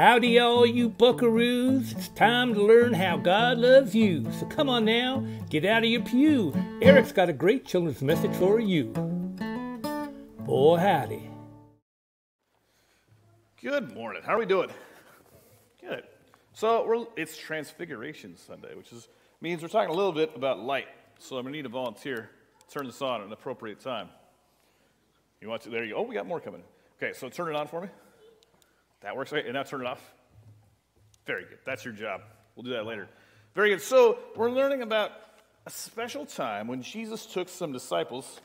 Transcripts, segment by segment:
Howdy, all you buckaroos. It's time to learn how God loves you. So come on now, get out of your pew. Eric's got a great children's message for you. Boy, howdy. Good morning. How are we doing? Good. So it's Transfiguration Sunday, which is, means we're talking a little bit about light. So I'm going to need a volunteer to turn this on at an appropriate time. You want to? There you go. Oh, we got more coming. Okay, so turn it on for me. That works. right? And now turn it off. Very good. That's your job. We'll do that later. Very good. So we're learning about a special time when Jesus took some disciples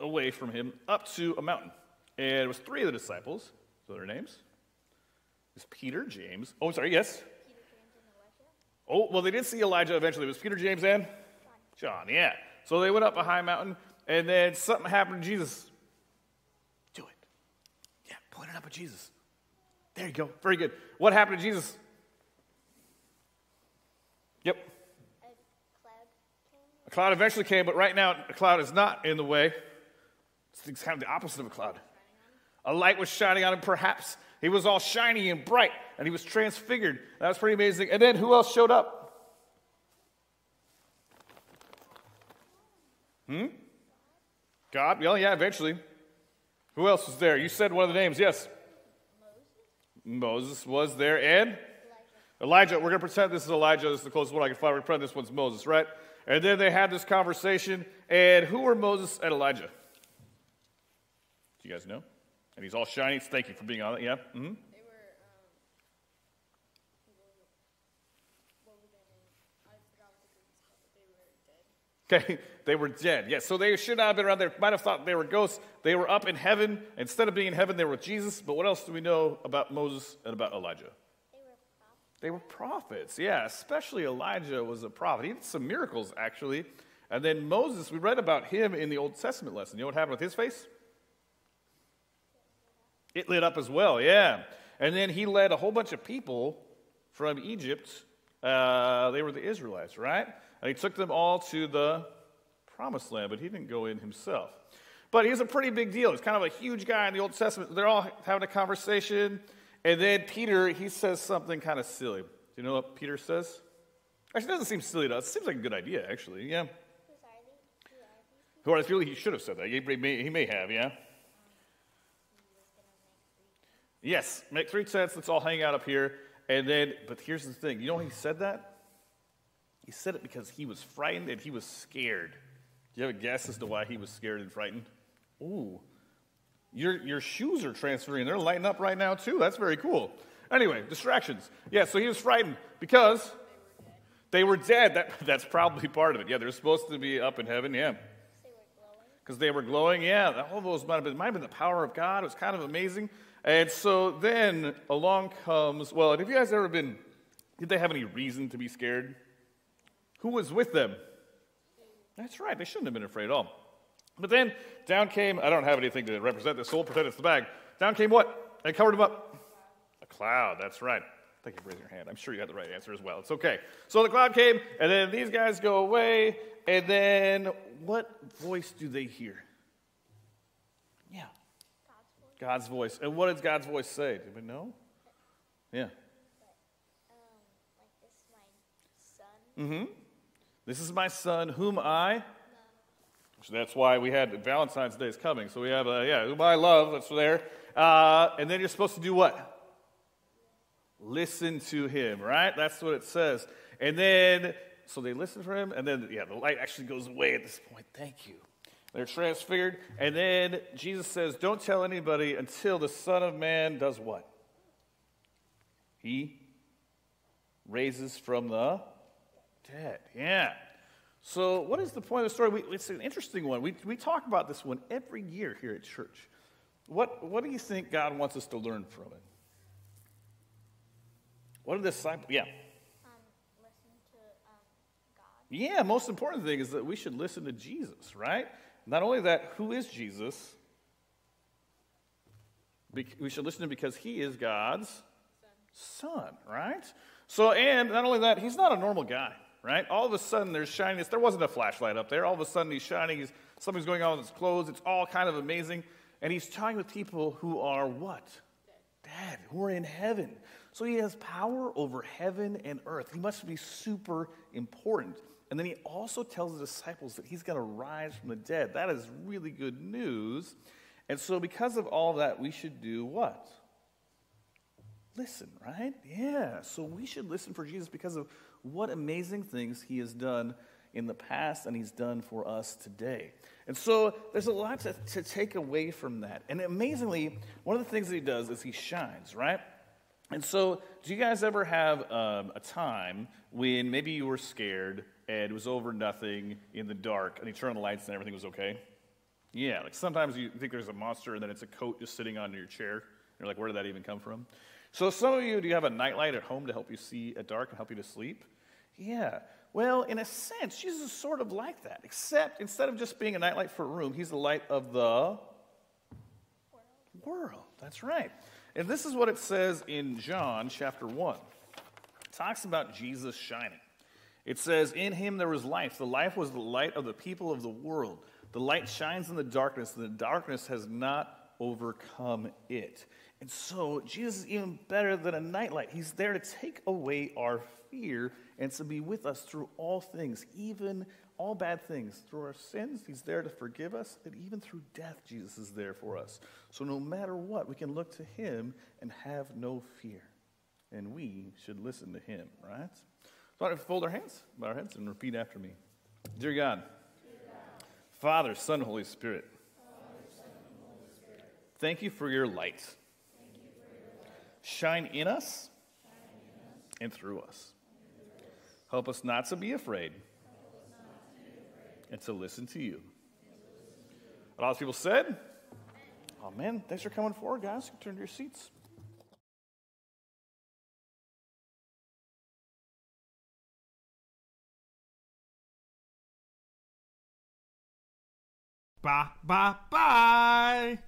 away from him up to a mountain. And it was three of the disciples. So their names? It's Peter, James. Oh, sorry, yes? Peter, oh, well, they did see Elijah eventually. It was Peter, James, and John. Yeah. So they went up a high mountain, and then something happened to Jesus. At Jesus. There you go. Very good. What happened to Jesus? Yep. A cloud eventually came, but right now a cloud is not in the way. It's kind of the opposite of a cloud. A light was shining on him, perhaps. He was all shiny and bright, and he was transfigured. That was pretty amazing. And then who else showed up? Hmm? God? Well, yeah, eventually. Who else was there? You said one of the names, yes. Moses, Moses was there, and Elijah. Elijah. We're going to pretend this is Elijah. This is the closest one I can find. We're going to pretend this one's Moses, right? And then they had this conversation. And who were Moses and Elijah? Do you guys know? And he's all shiny. Thank you for being on it. Yeah? Mm-hmm. Okay, they were dead. Yes, so they should not have been around there. Might have thought they were ghosts. They were up in heaven. Instead of being in heaven, they were with Jesus. But what else do we know about Moses and about Elijah? They were prophets. Yeah, especially Elijah was a prophet. He did some miracles, actually. And then Moses, we read about him in the Old Testament lesson. You know what happened with his face? It lit up as well, yeah. And then he led a whole bunch of people from Egypt. Uh, they were the Israelites, right? And he took them all to the promised land, but he didn't go in himself. But he's a pretty big deal. He's kind of a huge guy in the Old Testament. They're all having a conversation. And then Peter, he says something kind of silly. Do you know what Peter says? Actually, doesn't seem silly to us. It seems like a good idea, actually. Yeah. Who are these people? He should have said that. He may, he may have, yeah. Yes, make three tents. Let's all hang out up here. And then, but here's the thing. You know he said that? He said it because he was frightened and he was scared. Do you have a guess as to why he was scared and frightened? Ooh, your, your shoes are transferring. They're lighting up right now, too. That's very cool. Anyway, distractions. Yeah, so he was frightened because they were dead. That, that's probably part of it. Yeah, they're supposed to be up in heaven. Yeah. Because they were glowing. Yeah, all those might have, been, might have been the power of God. It was kind of amazing. And so then along comes, well, have you guys ever been, did they have any reason to be scared? Who was with them? That's right, they shouldn't have been afraid at all. But then down came, I don't have anything to represent this, so we'll pretend it's the bag. Down came what? And covered him up. A cloud, that's right. Thank you for raising your hand. I'm sure you had the right answer as well. It's okay. So the cloud came, and then these guys go away, and then what voice do they hear? Yeah. God's voice. God's voice. And what does God's voice say? Do we know? Yeah. Um, mm-hmm. This is my son, whom I. So that's why we had Valentine's Day is coming. So we have, a, yeah, whom I love, that's there. Uh, and then you're supposed to do what? Listen to him, right? That's what it says. And then, so they listen for him, and then, yeah, the light actually goes away at this point. Thank you. They're transfigured. And then Jesus says, Don't tell anybody until the Son of Man does what? He raises from the dead. Yeah. So, what is the point of the story? We, it's an interesting one. We, we talk about this one every year here at church. What, what do you think God wants us to learn from it? What are the disciples? Yeah. Um, to, um, yeah, most important thing is that we should listen to Jesus, right? Not only that, who is Jesus? We should listen to him because he is God's son. son, right? So, and not only that, he's not a normal guy right? All of a sudden there's shininess. There wasn't a flashlight up there. All of a sudden he's shining. He's, something's going on with his clothes. It's all kind of amazing. And he's talking with people who are what? Dead. who are in heaven. So he has power over heaven and earth. He must be super important. And then he also tells the disciples that he's going to rise from the dead. That is really good news. And so, because of all that, we should do what? Listen, right? Yeah. So, we should listen for Jesus because of what amazing things he has done in the past and he's done for us today. And so there's a lot to, to take away from that. And amazingly, one of the things that he does is he shines, right? And so, do you guys ever have um, a time when maybe you were scared and it was over nothing in the dark and you turn on the lights and everything was okay? Yeah, like sometimes you think there's a monster and then it's a coat just sitting on your chair. You're like, where did that even come from? So, some of you, do you have a nightlight at home to help you see at dark and help you to sleep? Yeah. Well, in a sense, Jesus is sort of like that, except instead of just being a nightlight for a room, he's the light of the world. That's right. And this is what it says in John chapter 1. It talks about Jesus shining. It says, In him there was life. The life was the light of the people of the world. The light shines in the darkness, and the darkness has not overcome it. And so, Jesus is even better than a nightlight. He's there to take away our fear and to be with us through all things, even all bad things. Through our sins, He's there to forgive us, and even through death, Jesus is there for us. So no matter what, we can look to Him and have no fear. And we should listen to Him, right? So I fold our hands, bow our heads, and repeat after me. Dear God, Father, Son, Holy Spirit, thank you for your light. Shine in us and through us. Help us not to be afraid and to listen to you. A lot of people said, Oh man, thanks for coming forward, guys. Turn to your seats. Bye, bye, bye.